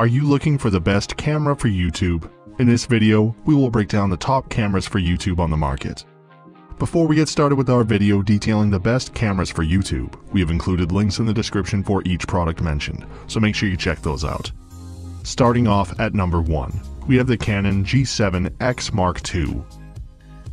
Are you looking for the best camera for YouTube? In this video, we will break down the top cameras for YouTube on the market. Before we get started with our video detailing the best cameras for YouTube, we have included links in the description for each product mentioned, so make sure you check those out. Starting off at number 1, we have the Canon G7X Mark II.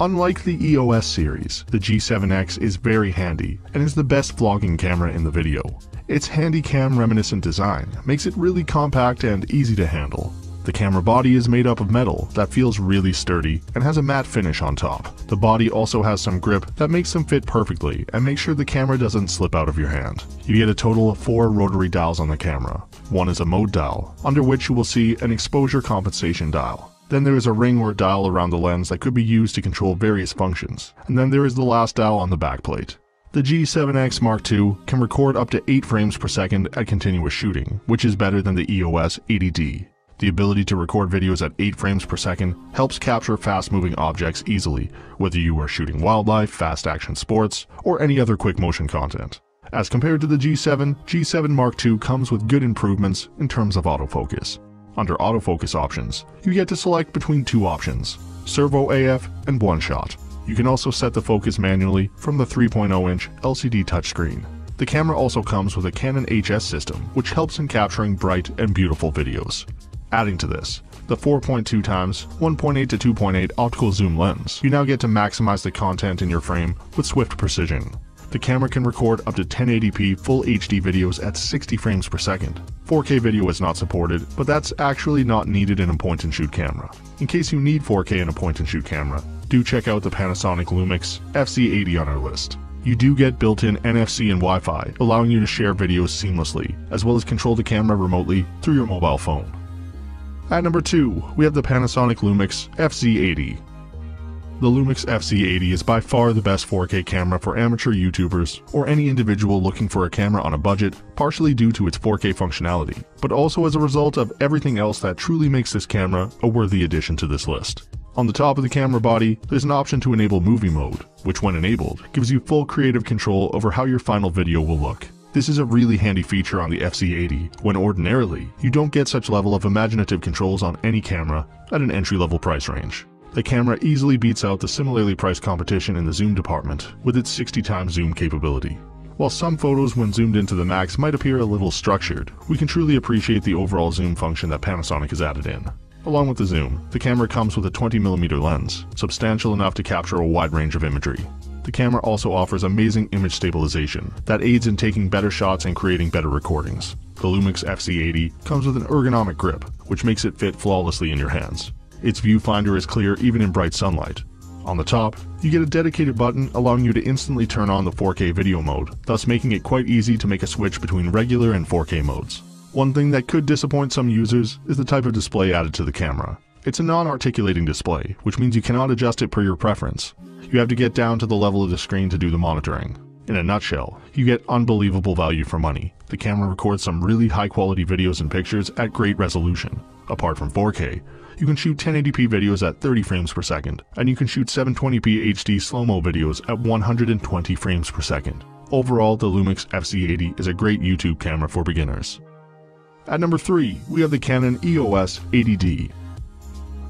Unlike the EOS series, the G7X is very handy and is the best vlogging camera in the video. Its handy-cam reminiscent design makes it really compact and easy to handle. The camera body is made up of metal that feels really sturdy and has a matte finish on top. The body also has some grip that makes them fit perfectly and make sure the camera doesn't slip out of your hand. You get a total of four rotary dials on the camera. One is a mode dial, under which you will see an exposure compensation dial. Then there is a ring or dial around the lens that could be used to control various functions. And then there is the last dial on the backplate. The G7X Mark II can record up to 8 frames per second at continuous shooting, which is better than the EOS 80D. The ability to record videos at 8 frames per second helps capture fast-moving objects easily, whether you are shooting wildlife, fast-action sports, or any other quick motion content. As compared to the G7, G7 Mark II comes with good improvements in terms of autofocus. Under autofocus options, you get to select between two options, servo AF and one shot. You can also set the focus manually from the 3.0-inch LCD touchscreen. The camera also comes with a Canon HS system, which helps in capturing bright and beautiful videos. Adding to this, the 4.2 times 1.8 to 2.8 optical zoom lens, you now get to maximize the content in your frame with swift precision. The camera can record up to 1080p full HD videos at 60 frames per second. 4K video is not supported, but that's actually not needed in a point-and-shoot camera. In case you need 4K in a point-and-shoot camera, do check out the Panasonic Lumix FZ80 on our list. You do get built-in NFC and Wi-Fi, allowing you to share videos seamlessly, as well as control the camera remotely through your mobile phone. At number 2, we have the Panasonic Lumix FZ80. The Lumix FZ80 is by far the best 4K camera for amateur YouTubers or any individual looking for a camera on a budget, partially due to its 4K functionality, but also as a result of everything else that truly makes this camera a worthy addition to this list. On the top of the camera body, there's an option to enable movie mode, which when enabled, gives you full creative control over how your final video will look. This is a really handy feature on the FZ80, when ordinarily, you don't get such level of imaginative controls on any camera at an entry-level price range. The camera easily beats out the similarly priced competition in the zoom department with its 60 times zoom capability. While some photos when zoomed into the max might appear a little structured, we can truly appreciate the overall zoom function that Panasonic has added in. Along with the zoom, the camera comes with a 20mm lens, substantial enough to capture a wide range of imagery. The camera also offers amazing image stabilization that aids in taking better shots and creating better recordings. The Lumix FZ80 comes with an ergonomic grip, which makes it fit flawlessly in your hands. Its viewfinder is clear even in bright sunlight. On the top, you get a dedicated button allowing you to instantly turn on the 4K video mode, thus making it quite easy to make a switch between regular and 4K modes. One thing that could disappoint some users is the type of display added to the camera. It's a non-articulating display, which means you cannot adjust it per your preference. You have to get down to the level of the screen to do the monitoring. In a nutshell, you get unbelievable value for money. The camera records some really high quality videos and pictures at great resolution. Apart from 4K, you can shoot 1080p videos at 30 frames per second, and you can shoot 720p HD slow-mo videos at 120 frames per second. Overall, the Lumix FZ80 is a great YouTube camera for beginners. At number 3, we have the Canon EOS 80D.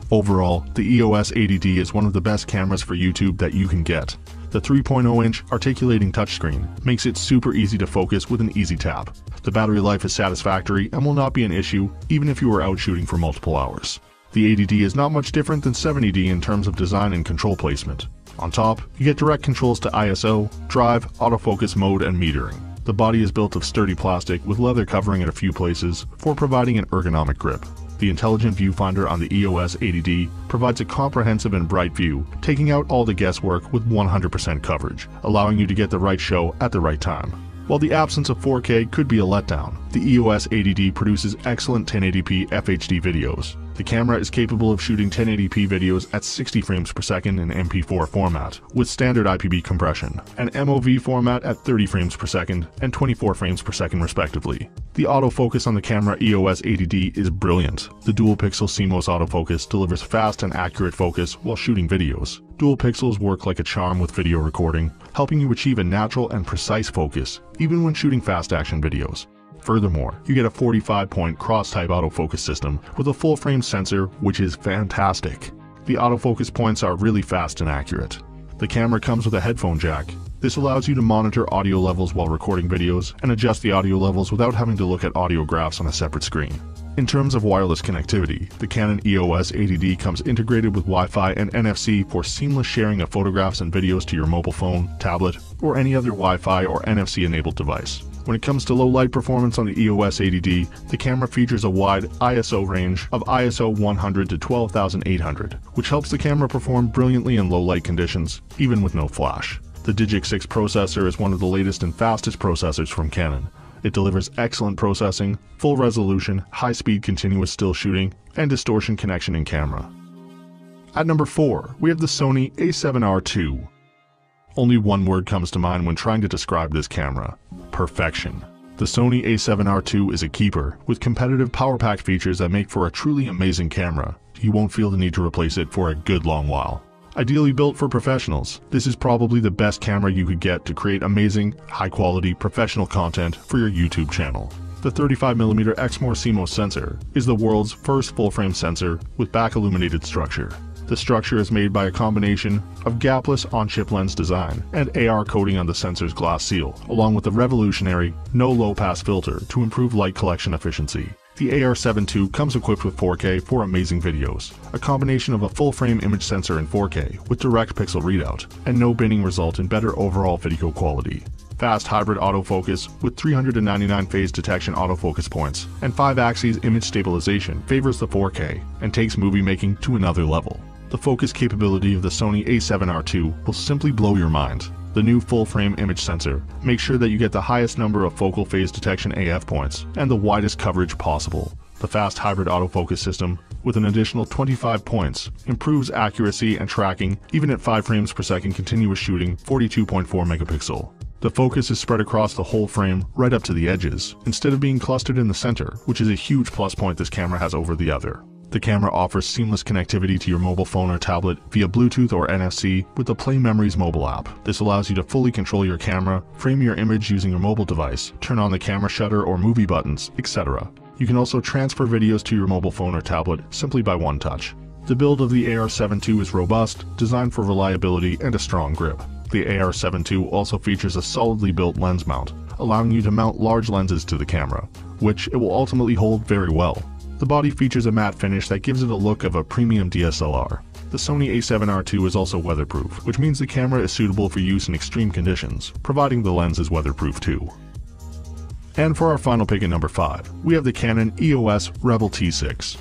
Overall, the EOS 80D is one of the best cameras for YouTube that you can get. The 3.0-inch articulating touchscreen makes it super easy to focus with an easy tap. The battery life is satisfactory and will not be an issue even if you are out shooting for multiple hours. The 80D is not much different than 70D in terms of design and control placement. On top, you get direct controls to ISO, drive, autofocus mode, and metering. The body is built of sturdy plastic with leather covering in a few places for providing an ergonomic grip. The intelligent viewfinder on the EOS 80D provides a comprehensive and bright view, taking out all the guesswork with 100% coverage, allowing you to get the right show at the right time. While the absence of 4K could be a letdown, the EOS 80D produces excellent 1080p FHD videos, the camera is capable of shooting 1080p videos at 60 frames per second in MP4 format, with standard IPB compression, and MOV format at 30 frames per second and 24 frames per second respectively. The autofocus on the camera EOS 80D is brilliant. The dual pixel CMOS autofocus delivers fast and accurate focus while shooting videos. Dual pixels work like a charm with video recording, helping you achieve a natural and precise focus, even when shooting fast action videos. Furthermore, you get a 45-point cross-type autofocus system with a full-frame sensor, which is fantastic. The autofocus points are really fast and accurate. The camera comes with a headphone jack. This allows you to monitor audio levels while recording videos and adjust the audio levels without having to look at audio graphs on a separate screen. In terms of wireless connectivity, the Canon EOS 80D comes integrated with Wi-Fi and NFC for seamless sharing of photographs and videos to your mobile phone, tablet, or any other Wi-Fi or NFC-enabled device. When it comes to low light performance on the EOS 80D, the camera features a wide ISO range of ISO 100 to 12800, which helps the camera perform brilliantly in low light conditions, even with no flash. The Digic 6 processor is one of the latest and fastest processors from Canon, it delivers excellent processing, full resolution, high-speed continuous still shooting, and distortion connection in camera. At number 4, we have the Sony a7R II. Only one word comes to mind when trying to describe this camera. Perfection. The Sony a7R II is a keeper, with competitive power pack features that make for a truly amazing camera. You won't feel the need to replace it for a good long while. Ideally built for professionals, this is probably the best camera you could get to create amazing, high-quality, professional content for your YouTube channel. The 35mm Exmor CMOS sensor is the world's first full-frame sensor with back-illuminated structure. The structure is made by a combination of gapless on-chip lens design and AR coating on the sensor's glass seal, along with a revolutionary, no low-pass filter to improve light collection efficiency. The AR7 II comes equipped with 4K for amazing videos, a combination of a full-frame image sensor in 4K with direct pixel readout, and no binning result in better overall video quality. Fast hybrid autofocus with 399 phase detection autofocus points and 5-axis image stabilization favors the 4K and takes movie making to another level. The focus capability of the Sony a7R II will simply blow your mind the new full-frame image sensor makes sure that you get the highest number of focal phase detection AF points and the widest coverage possible. The fast hybrid autofocus system, with an additional 25 points, improves accuracy and tracking even at 5 frames per second continuous shooting 42.4 megapixel. The focus is spread across the whole frame right up to the edges, instead of being clustered in the center, which is a huge plus point this camera has over the other. The camera offers seamless connectivity to your mobile phone or tablet via Bluetooth or NFC with the Play Memories mobile app. This allows you to fully control your camera, frame your image using your mobile device, turn on the camera shutter or movie buttons, etc. You can also transfer videos to your mobile phone or tablet simply by one touch. The build of the AR7 II is robust, designed for reliability and a strong grip. The AR7 II also features a solidly built lens mount, allowing you to mount large lenses to the camera, which it will ultimately hold very well. The body features a matte finish that gives it a look of a premium DSLR. The Sony a7R II is also weatherproof, which means the camera is suitable for use in extreme conditions, providing the lens is weatherproof too. And for our final pick at number 5, we have the Canon EOS Rebel T6.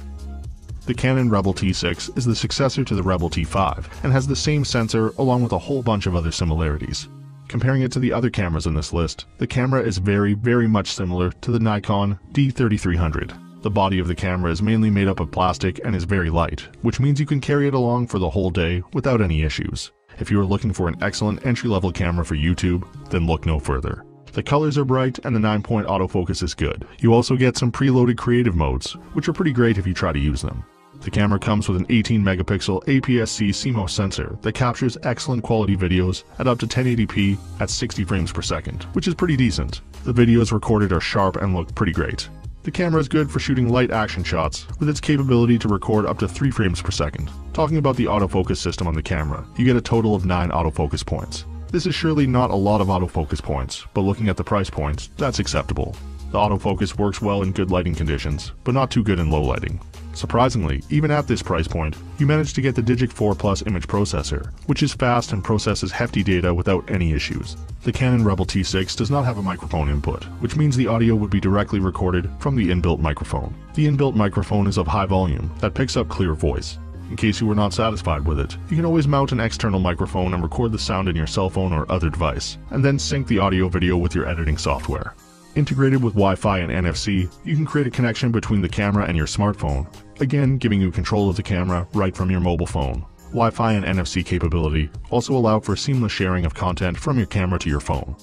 The Canon Rebel T6 is the successor to the Rebel T5 and has the same sensor along with a whole bunch of other similarities. Comparing it to the other cameras in this list, the camera is very, very much similar to the Nikon D3300. The body of the camera is mainly made up of plastic and is very light, which means you can carry it along for the whole day without any issues. If you are looking for an excellent entry-level camera for YouTube, then look no further. The colors are bright and the 9-point autofocus is good. You also get some preloaded creative modes, which are pretty great if you try to use them. The camera comes with an 18 megapixel APS-C CMOS sensor that captures excellent quality videos at up to 1080p at 60 frames per second, which is pretty decent. The videos recorded are sharp and look pretty great. The camera is good for shooting light action shots, with its capability to record up to 3 frames per second. Talking about the autofocus system on the camera, you get a total of 9 autofocus points. This is surely not a lot of autofocus points, but looking at the price points, that's acceptable. The autofocus works well in good lighting conditions, but not too good in low lighting. Surprisingly, even at this price point, you manage to get the Digic 4 Plus image processor, which is fast and processes hefty data without any issues. The Canon Rebel T6 does not have a microphone input, which means the audio would be directly recorded from the inbuilt microphone. The inbuilt microphone is of high volume that picks up clear voice. In case you were not satisfied with it, you can always mount an external microphone and record the sound in your cell phone or other device, and then sync the audio video with your editing software. Integrated with Wi-Fi and NFC, you can create a connection between the camera and your smartphone, again giving you control of the camera right from your mobile phone. Wi-Fi and NFC capability also allow for seamless sharing of content from your camera to your phone.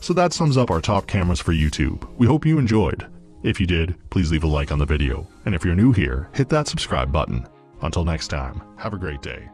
So that sums up our top cameras for YouTube. We hope you enjoyed. If you did, please leave a like on the video. And if you're new here, hit that subscribe button. Until next time, have a great day.